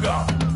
Sugar.